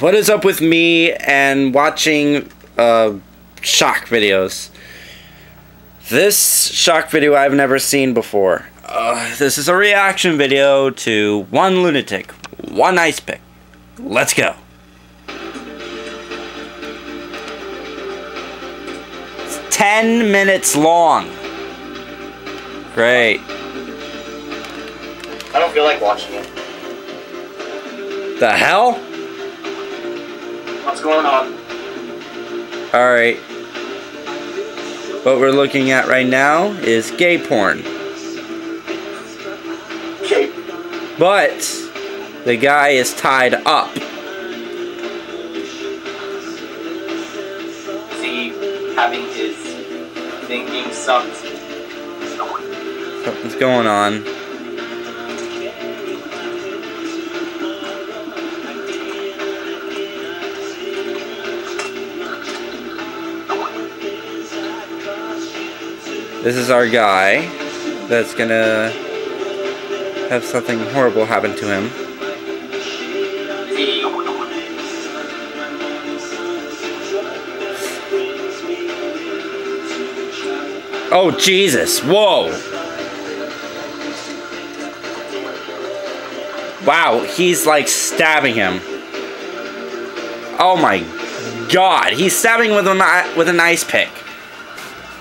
what is up with me and watching uh, shock videos? This shock video I've never seen before. Uh, this is a reaction video to one lunatic, one ice pick. Let's go. It's 10 minutes long. Great. I don't feel like watching it. The hell? What's going on? Alright. What we're looking at right now is gay porn. Okay. But the guy is tied up. Is he having his thing being sucked? Something's going on. This is our guy that's gonna have something horrible happen to him. Oh, Jesus. Whoa. Wow, he's like stabbing him. Oh my god, he's stabbing with a with an ice pick.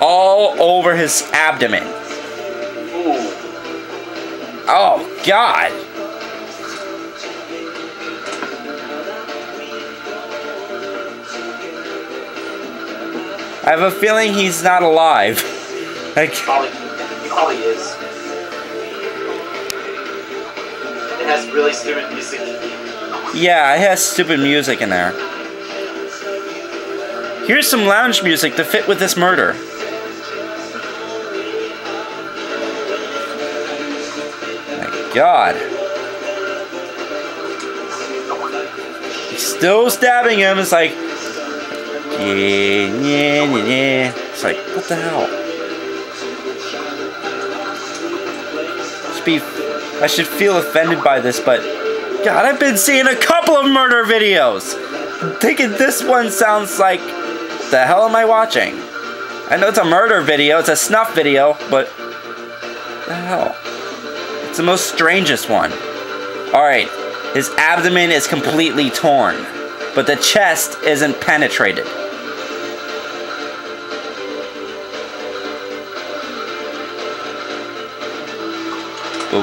All over his abdomen. ooh? Oh god. I have a feeling he's not alive. Like Probably, probably is. It has really stupid music. Yeah, it has stupid music in there. Here's some lounge music to fit with this murder. God. Still stabbing him. It's like. Yeah, yeah, yeah, yeah. It's like, what the hell? Should be. I should feel offended by this, but God, I've been seeing a couple of murder videos. I'm thinking this one sounds like the hell am I watching? I know it's a murder video, it's a snuff video, but the hell? It's the most strangest one. Alright, his abdomen is completely torn, but the chest isn't penetrated.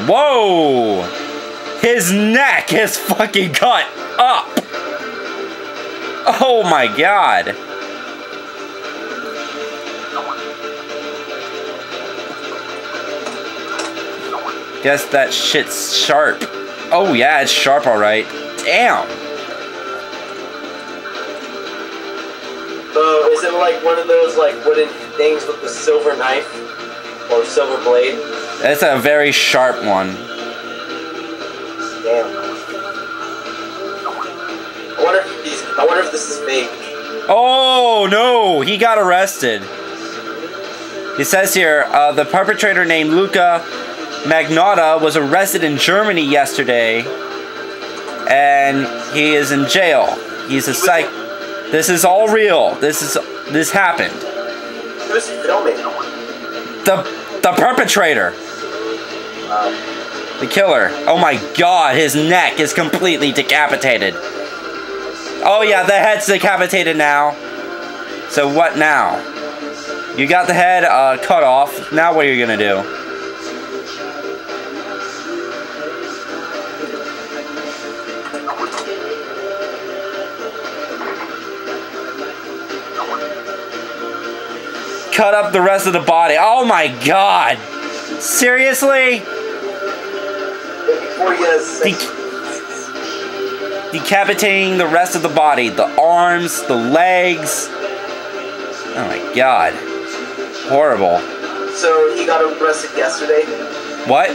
Whoa! His neck is fucking cut up! Oh my god! Guess that shit's sharp. Oh yeah, it's sharp alright. Damn! So is it like one of those like wooden things with the silver knife or silver blade? It's a very sharp one. Damn. I wonder if these. I wonder if this is fake. Oh no, he got arrested. It says here, uh, the perpetrator named Luka Magnotta was arrested in Germany yesterday, and he is in jail. He's a psych. This is all real. This is this happened. Who's filming? The the perpetrator, the killer. Oh my God, his neck is completely decapitated. Oh yeah, the head's decapitated now. So what now? You got the head uh, cut off. Now what are you gonna do? Cut up the rest of the body. Oh my god! Seriously? before you guys say, Dec- decapitating the rest of the body. The arms, the legs. Oh my god. Horrible. so he got arrested yesterday. What?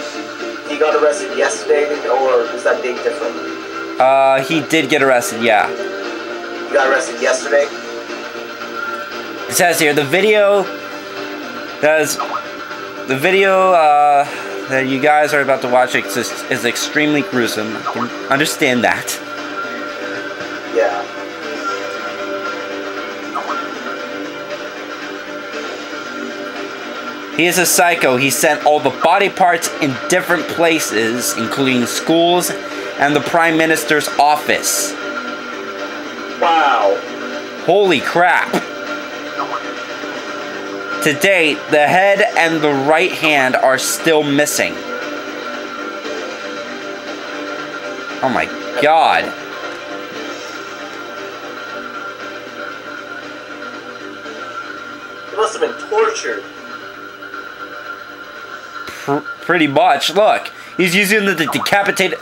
He got arrested yesterday, or is that date different? Uh, he did get arrested, yeah. He got arrested yesterday. It says here the video does the video uh, that you guys are about to watch is, is extremely gruesome. I can understand that. Yeah. He is a psycho. He sent all the body parts in different places, including schools and the Prime Minister's office. Wow. Holy crap. To date, the head and the right hand are still missing. Oh my god. He must have been tortured. Pr- pretty much. Look, he's using the, the decapitated.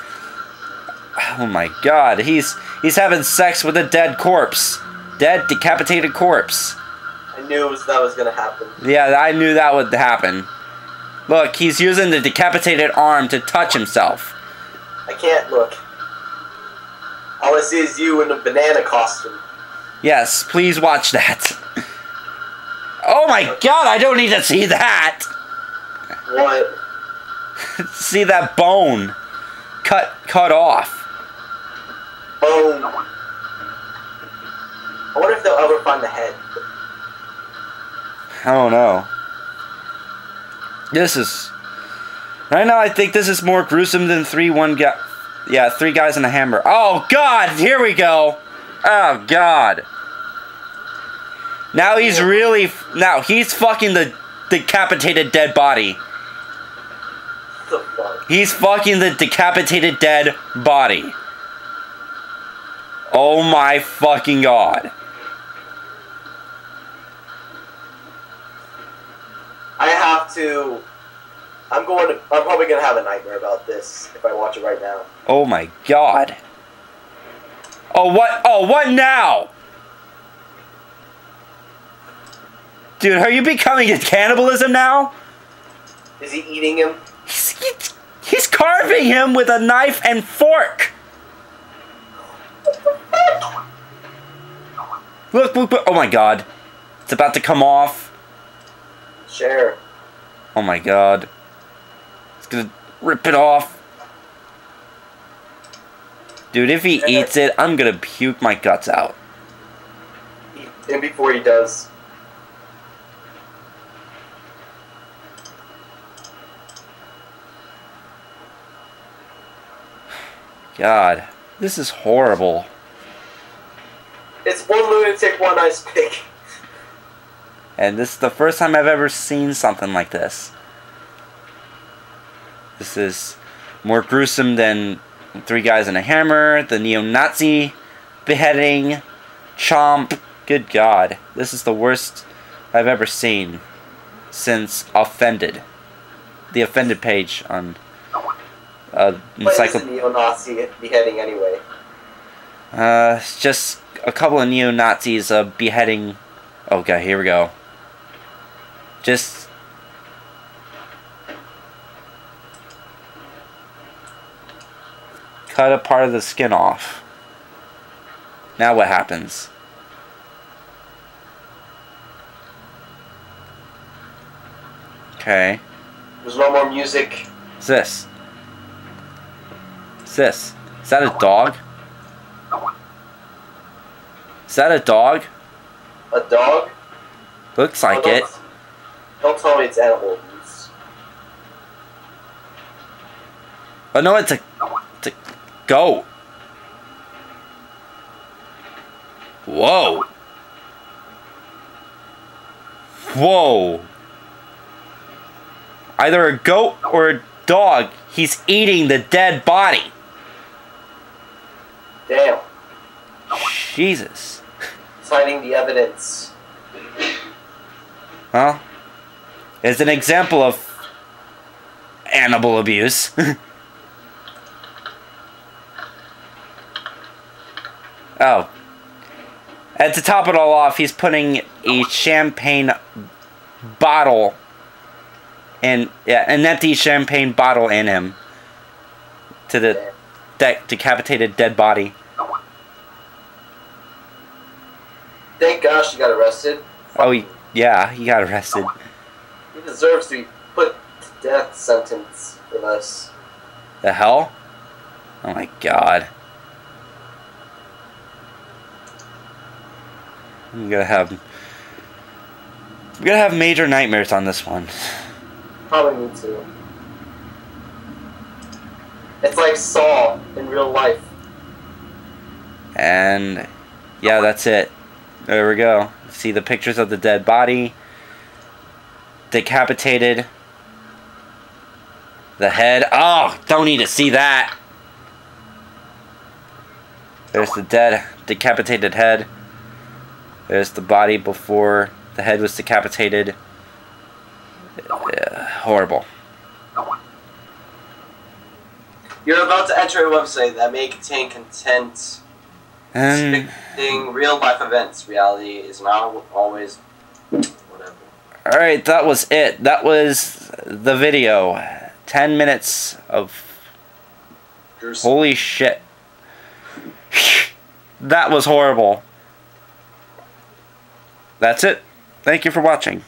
Oh my god, he's he's having sex with a dead corpse. Dead decapitated corpse. Knew was, that was gonna happen. Yeah, I knew that would happen. Look, he's using the decapitated arm to touch himself. I can't look. All I see is you in a banana costume. Yes, please watch that. Oh my god, I don't need to see that. What? See that bone cut cut off. Boom. I wonder if they'll ever find the head. I don't know. This is right now. I think this is more gruesome than three one guy. Yeah, three guys and a hammer. Oh God! Here we go. Oh God. Now he's really now he's fucking the decapitated dead body. He's fucking the decapitated dead body. Oh my fucking god. I have to. I'm going to. I'm probably gonna have a nightmare about this if I watch it right now. Oh my god. Oh what oh what now? Dude, are you becoming a cannibalism now? Is he eating him? He's, he's, he's carving him with a knife and fork. Look, look, look. Oh my god. It's about to come off. Share. Oh my god. It's gonna rip it off. Dude, if he eats it, I'm gonna puke my guts out. And before he does, God, this is horrible. it's one lunatic, one ice pick. And this is the first time I've ever seen something like this. This is more gruesome than Three Guys and a Hammer, the neo Nazi beheading, Chomp. Good God. This is the worst I've ever seen since Offended. The Offended page on uh, a neo-Nazi beheading anyway? Uh, it's just a couple of neo Nazis uh, beheading. Okay, here we go. Just. Cut a part of the skin off. Now what happens? Okay. There's no more music. What's this? What's this? Is that a dog? Is that a dog? A dog? Looks like it. Don't tell me it's animal abuse. But no, it's a, it's a goat. Whoa. Whoa. Either a goat or a dog. He's eating the dead body. Damn. Jesus. Finding the evidence. Huh? It's an example of animal abuse. oh. And to top it all off, he's putting a champagne bottle and yeah, an empty champagne bottle in him to the de- decapitated dead body. Thank gosh he got arrested. Oh, he, yeah, he got arrested. Deserves to be put to death sentence for this. The hell? Oh my god. I'm gonna have. I'm gonna have major nightmares on this one. Probably me too. It's like Saw in real life. And yeah, that's it. There we go. See the pictures of the dead body. Decapitated. The head. Oh, don't need to see that. There's the dead, decapitated head. There's the body before the head was decapitated. Yeah, horrible. You're about to enter a website that may contain content And depicting real life events. Reality is not always. All right, that was it. That was the video. 10 minutes of Gruesome. Holy shit. that was horrible. That's it. Thank you for watching.